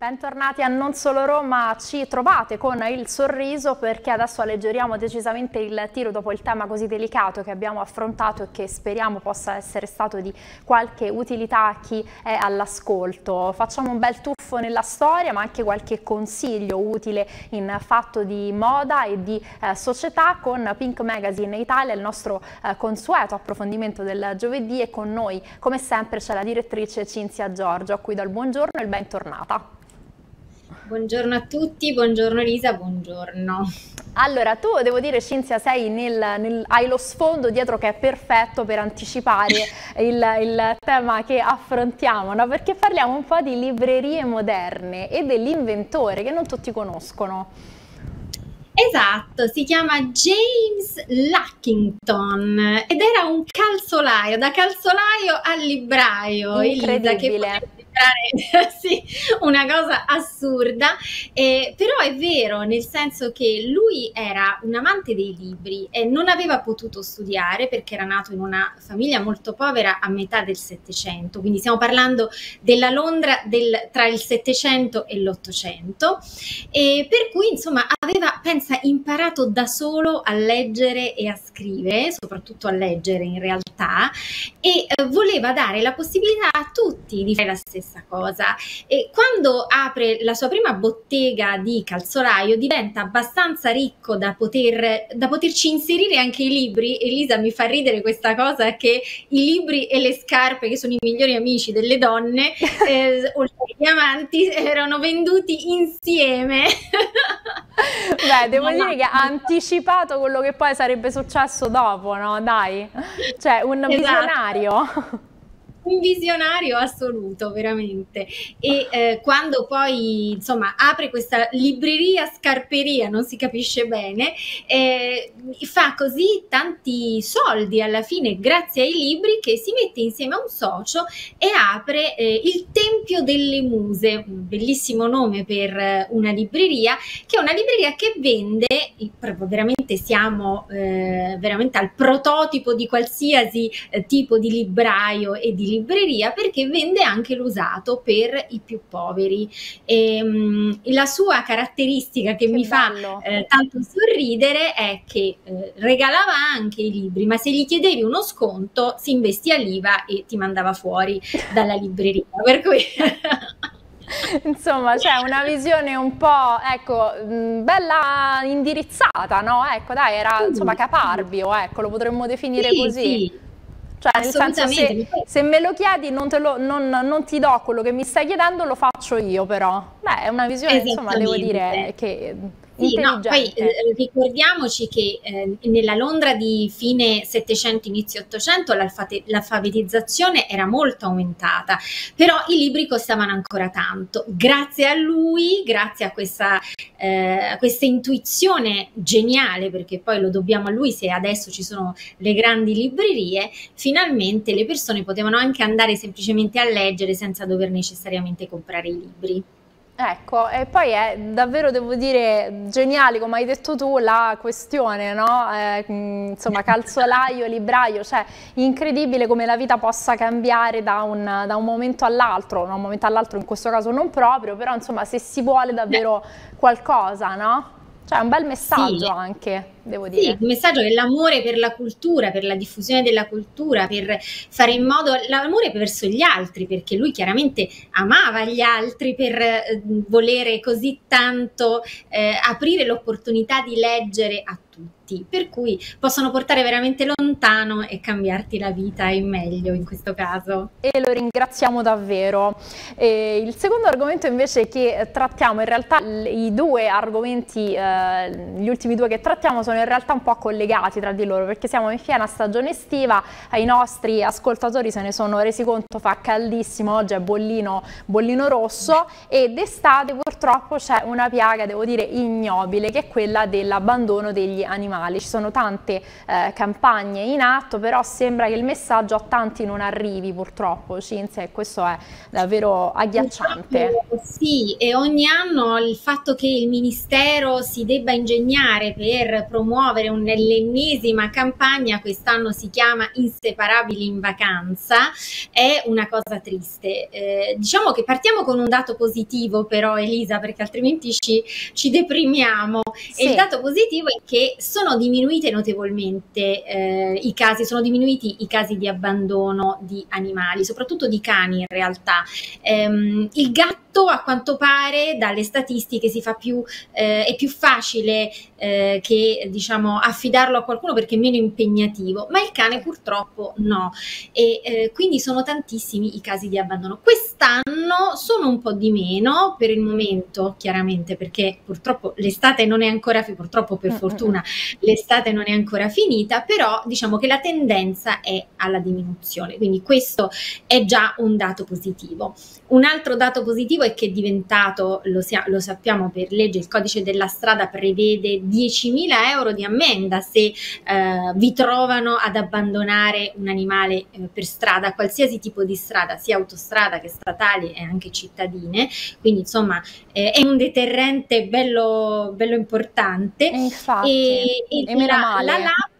Bentornati a Non Solo Roma, ci trovate con il sorriso perché adesso alleggeriamo decisamente il tiro dopo il tema così delicato che abbiamo affrontato e che speriamo possa essere stato di qualche utilità a chi è all'ascolto. Facciamo un bel tuffo nella storia ma anche qualche consiglio utile in fatto di moda e di eh, società con Pink Magazine Italia, il nostro eh, consueto approfondimento del giovedì e con noi come sempre c'è la direttrice Cinzia Giorgio a cui do il buongiorno e il bentornata. Buongiorno a tutti, buongiorno Elisa, buongiorno. Allora, tu devo dire Cinzia sei nel, nel, hai lo sfondo dietro che è perfetto per anticipare il, il, tema che affrontiamo, no? perché parliamo un po' di librerie moderne e dell'inventore che non tutti conoscono. Esatto, si chiama James Luckington ed era un calzolaio, da calzolaio al libraio, Elisa, che sembrare sì, una cosa assurda, eh, però è vero nel senso che lui era un amante dei libri e non aveva potuto studiare perché era nato in una famiglia molto povera a metà del Settecento, quindi stiamo parlando della Londra del, tra il Settecento e l'Ottocento, e per cui insomma aveva, pensa, imparato da solo a leggere e a scrivere, soprattutto a leggere in realtà, e eh, voleva dare la possibilità a tutti di fare la stessa cosa. E quando apre la sua prima bottega di calzolaio diventa abbastanza ricco da, poter, da poterci inserire anche i libri. Elisa mi fa ridere questa cosa che i libri e le scarpe, che sono i migliori amici delle donne, eh, oltre ai diamanti, erano venduti insieme. Beh, devo no, dire no. che ha anticipato quello che poi sarebbe successo dopo, no? Dai, cioè un esatto. visionario un visionario assoluto, veramente. E eh, quando poi, insomma, apre questa libreria scarperia, non si capisce bene, eh, fa così tanti soldi alla fine grazie ai libri che si mette insieme a un socio e apre eh, il Tempio delle Muse, un bellissimo nome per eh, una libreria, che è una libreria che vende, veramente siamo eh, veramente al prototipo di qualsiasi eh, tipo di libraio e di libreria perché vende anche l'usato per i più poveri. E, ehm, mh, la sua caratteristica che, che mi bello. fa eh, tanto sorridere è che eh, regalava anche i libri, ma se gli chiedevi uno sconto si investiva l'IVA e ti mandava fuori dalla libreria. Per cui Insomma, c'è una visione un po', ecco, bella indirizzata, no? Ecco, dai, era insomma caparbio, ecco, lo potremmo definire sì, così. Sì. Cioè, nel senso, se, se, me lo chiedi non, lo, non, non, ti do quello che mi stai chiedendo, lo faccio io però. Beh, è una visione, insomma, devo dire che sì, no, poi eh, ricordiamoci che eh, nella Londra di fine Settecento, inizio Ottocento l'alfabetizzazione era molto aumentata, però i libri costavano ancora tanto. Grazie a lui, grazie a questa, eh, questa intuizione geniale, perché poi lo dobbiamo a lui se adesso ci sono le grandi librerie, finalmente le persone potevano anche andare semplicemente a leggere senza dover necessariamente comprare i libri. Ecco, e poi è davvero, devo dire, geniale, come hai detto tu, la questione, no? Eh, insomma, calzolaio, libraio, cioè incredibile come la vita possa cambiare da un, da un momento all'altro, da un momento all'altro in questo caso non proprio, però insomma se si vuole davvero qualcosa, no? Cioè un bel messaggio sì. anche, devo dire. Sì, un messaggio che l'amore per la cultura, per la diffusione della cultura, per fare in modo l'amore verso gli altri, perché lui chiaramente amava gli altri per eh, volere così tanto eh, aprire l'opportunità di leggere a tutti tutti, per cui possono portare veramente lontano e cambiarti la vita in meglio in questo caso. E lo ringraziamo davvero. E il secondo argomento invece che trattiamo, in realtà i due argomenti, eh, gli ultimi due che trattiamo sono in realtà un po' collegati tra di loro perché siamo in piena stagione estiva, i nostri ascoltatori se ne sono resi conto, fa caldissimo, oggi è bollino, bollino rosso e d'estate purtroppo c'è una piaga, devo dire, ignobile che è quella dell'abbandono degli animali animali. Ci sono tante eh, campagne in atto, però sembra che il messaggio a tanti non arrivi purtroppo, Cinzia, e questo è davvero agghiacciante. Sì, e ogni anno il fatto che il Ministero si debba ingegnare per promuovere promuovere un'ennesima campagna, quest'anno si chiama Inseparabili in vacanza, è una cosa triste. Eh, diciamo che partiamo con un dato positivo però Elisa, perché altrimenti ci, ci deprimiamo. Sì. E il dato positivo è che sono diminuite notevolmente eh, i casi, sono diminuiti i casi di abbandono di animali, soprattutto di cani in realtà. Ehm, il gatto a quanto pare dalle statistiche si fa più, eh, è più facile eh, che diciamo affidarlo a qualcuno perché è meno impegnativo, ma il cane purtroppo no. E eh, quindi sono tantissimi i casi di abbandono. Quest'anno sono un po' di meno per il momento, chiaramente, perché purtroppo l'estate non è ancora, purtroppo per fortuna, l'estate non è ancora finita, però diciamo che la tendenza è alla diminuzione, quindi questo è già un dato positivo. Un altro dato positivo è che è diventato, lo, sia, lo sappiamo per legge, il codice della strada prevede 10.000 euro di ammenda se eh, vi trovano ad abbandonare un animale eh, per strada, qualsiasi tipo di strada, sia autostrada che statali e anche cittadine, quindi insomma eh, è un deterrente bello, bello importante. E infatti, e, e, e meno la, male. La, la,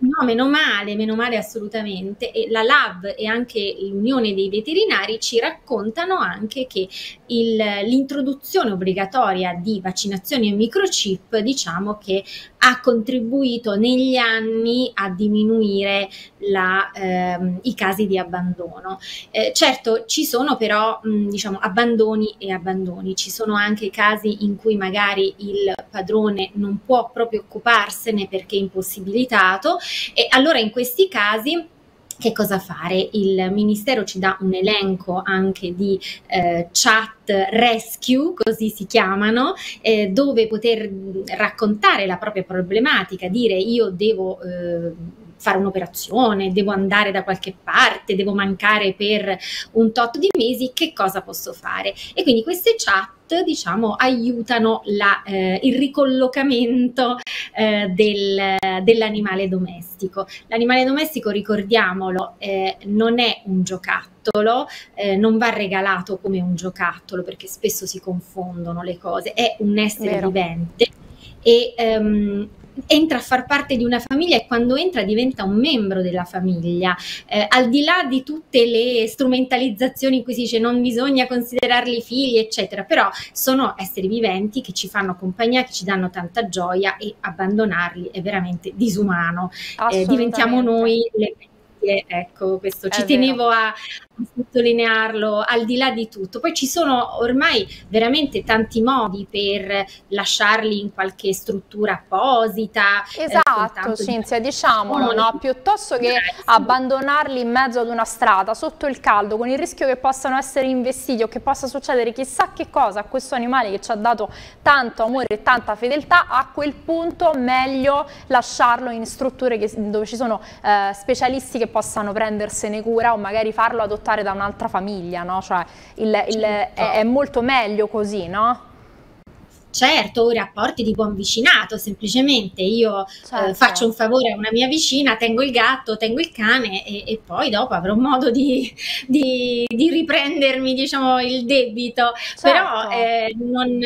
No, meno male, meno male assolutamente. E la LAV e anche l'Unione dei veterinari ci raccontano anche che il, l'introduzione obbligatoria di vaccinazioni e microchip, diciamo che ha contribuito negli anni a diminuire la, ehm, i casi di abbandono. Eh, certo, ci sono però mh, diciamo abbandoni e abbandoni, ci sono anche casi in cui magari il padrone non può proprio occuparsene perché è impossibilitato e allora in questi casi che cosa fare? Il Ministero ci dà un elenco anche di eh, chat rescue, così si chiamano, eh, dove poter raccontare la propria problematica, dire io devo... Eh, fare un'operazione, devo andare da qualche parte, devo mancare per un tot di mesi, che cosa posso fare? E quindi queste chat diciamo aiutano la, eh, il ricollocamento eh, del, dell'animale domestico. L'animale domestico, ricordiamolo, eh, non è un giocattolo, eh, non va regalato come un giocattolo perché spesso si confondono le cose, è un essere Vero. vivente e um, entra a far parte di una famiglia e quando entra diventa un membro della famiglia. Eh, al di là di tutte le strumentalizzazioni in cui si dice non bisogna considerarli figli, eccetera, però sono esseri viventi che ci fanno compagnia, che ci danno tanta gioia e abbandonarli è veramente disumano. Eh, diventiamo noi le ecco, questo ci tenevo a, sottolinearlo al di là di tutto. Poi ci sono ormai veramente tanti modi per lasciarli in qualche struttura apposita. Eh, esatto, eh, Cinzia, di... diciamolo, no? piuttosto che abbandonarli in mezzo ad una strada sotto il caldo con il rischio che possano essere investiti o che possa succedere chissà che cosa a questo animale che ci ha dato tanto amore e tanta fedeltà, a quel punto meglio lasciarlo in strutture che, dove ci sono eh, specialisti che possano prendersene cura o magari farlo adottare da un'altra famiglia, no? Cioè il, il, è, è molto meglio così, no? Certo, o rapporti di buon vicinato, semplicemente io eh, certo. eh, faccio un favore a una mia vicina, tengo il gatto, tengo il cane e, e poi dopo avrò modo di, di, di, riprendermi diciamo, il debito, certo. però eh, non,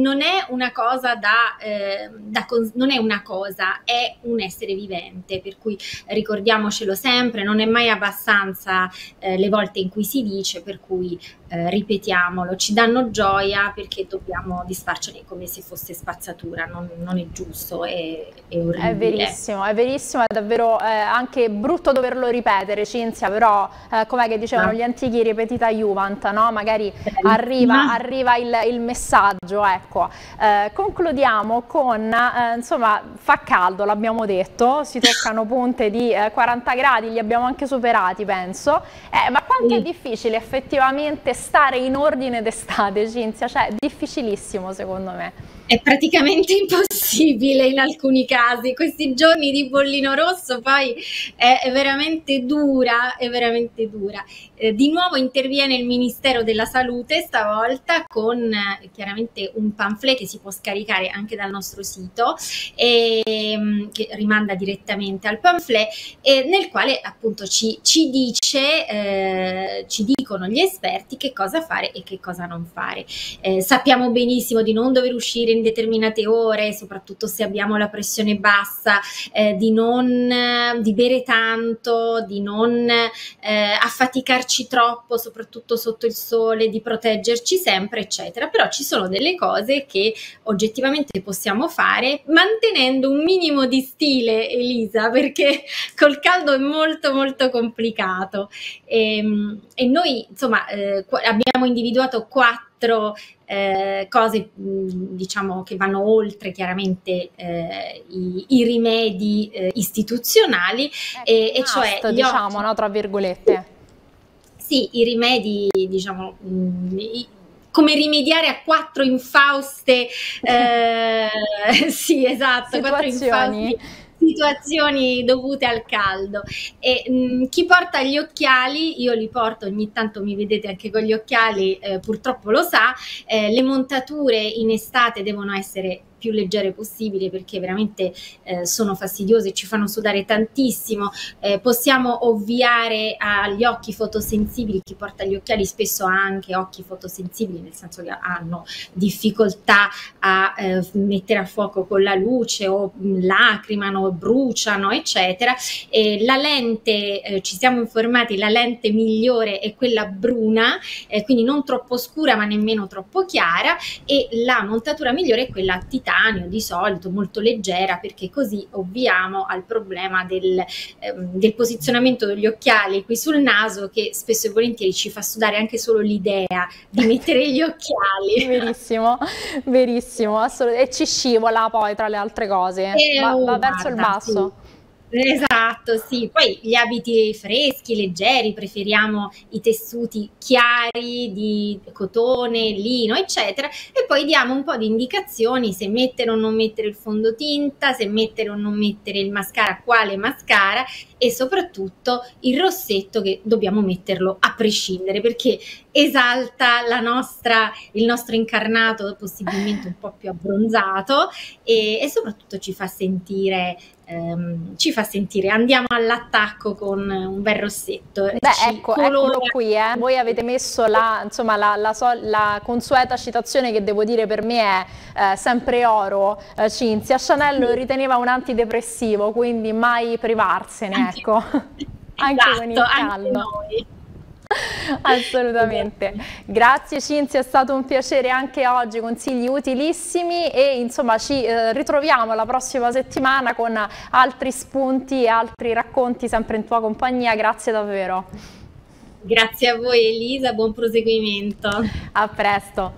non, è una cosa da, eh, da, non è una cosa, è un essere vivente, per cui ricordiamocelo sempre, non è mai abbastanza eh, le volte in cui si dice, per cui eh, ripetiamolo, ci danno gioia perché dobbiamo disfarcene come se fosse spazzatura, non, non è giusto, è, è orribile. È verissimo, è verissimo, è davvero eh, anche brutto doverlo ripetere Cinzia, però eh, com'è che dicevano gli antichi ripetita Juvent, no? magari arriva, arriva il, il, messaggio, ecco. Eh, concludiamo con, eh, insomma, fa caldo, l'abbiamo detto, si toccano punte di 40 eh, gradi, li abbiamo anche superati penso, ma quanto è difficile effettivamente stare in ordine d'estate, Cinzia, cioè difficilissimo secondo me è praticamente impossibile in alcuni casi. Questi giorni di bollino rosso poi è, veramente dura, è veramente dura. Eh, di nuovo interviene il Ministero della Salute stavolta con eh, chiaramente un pamphlet che si può scaricare anche dal nostro sito e, ehm, che rimanda direttamente al pamphlet e nel quale appunto ci, ci dice, eh, ci dicono gli esperti che che cosa fare e che cosa non fare. Eh, sappiamo benissimo di non dover uscire in determinate ore, soprattutto se abbiamo la pressione bassa, eh, di non di bere tanto, di non eh, affaticarci troppo, soprattutto sotto il sole, di proteggerci sempre, eccetera. Però ci sono delle cose che oggettivamente possiamo fare mantenendo un minimo di stile, Elisa, perché col caldo è molto molto complicato. E, ehm, e noi insomma eh, abbiamo individuato quattro eh, cose diciamo che vanno oltre chiaramente eh, i, i, rimedi eh, istituzionali. Ecco, e, e cioè diciamo no, tra virgolette. Sì i rimedi diciamo mh, i, come rimediare a quattro infauste eh, sì esatto quattro infausti situazioni dovute al caldo. E, mh, mm, chi porta gli occhiali, io li porto ogni tanto, mi vedete anche con gli occhiali, eh, purtroppo lo sa, eh, le montature in estate devono essere più leggere possibile perché veramente eh, sono fastidiose, ci fanno sudare tantissimo. Eh, possiamo ovviare agli occhi fotosensibili, chi porta gli occhiali spesso ha anche occhi fotosensibili, nel senso che hanno difficoltà a eh, mettere a fuoco con la luce o lacrimano, bruciano, eccetera. E la lente, eh, ci siamo informati, la lente migliore è quella bruna, eh, quindi non troppo scura ma nemmeno troppo chiara e la montatura migliore è quella titanium titanio di solito, molto leggera, perché così ovviamo al problema del, ehm, del posizionamento degli occhiali qui sul naso che spesso e volentieri ci fa sudare anche solo l'idea di mettere gli occhiali. verissimo, verissimo, assolutamente. E ci scivola poi tra le altre cose, e, va, va verso il basso. Sì. Esatto, sì. Poi gli abiti freschi, leggeri, preferiamo i tessuti chiari di cotone, lino, eccetera, e poi diamo un po' di indicazioni se mettere o non mettere il fondotinta, se mettere o non mettere il mascara, quale mascara e soprattutto il rossetto che dobbiamo metterlo a prescindere perché esalta la nostra, il nostro incarnato possibilmente un po' più abbronzato e, e soprattutto ci fa sentire ehm, ci fa sentire andiamo all'attacco con un bel rossetto. Beh, ecco, eccolo qui, eh. voi avete messo la, insomma, la, la, so, la, consueta citazione che devo dire per me è eh, sempre oro, eh, Cinzia. Chanel lo riteneva un antidepressivo, quindi mai privarsene, ecco. anche esatto, con il caldo. Assolutamente. Grazie Cinzia, è stato un piacere anche oggi, consigli utilissimi e insomma ci eh, ritroviamo la prossima settimana con altri spunti e altri racconti sempre in tua compagnia, grazie davvero. Grazie a voi Elisa, buon proseguimento. A presto.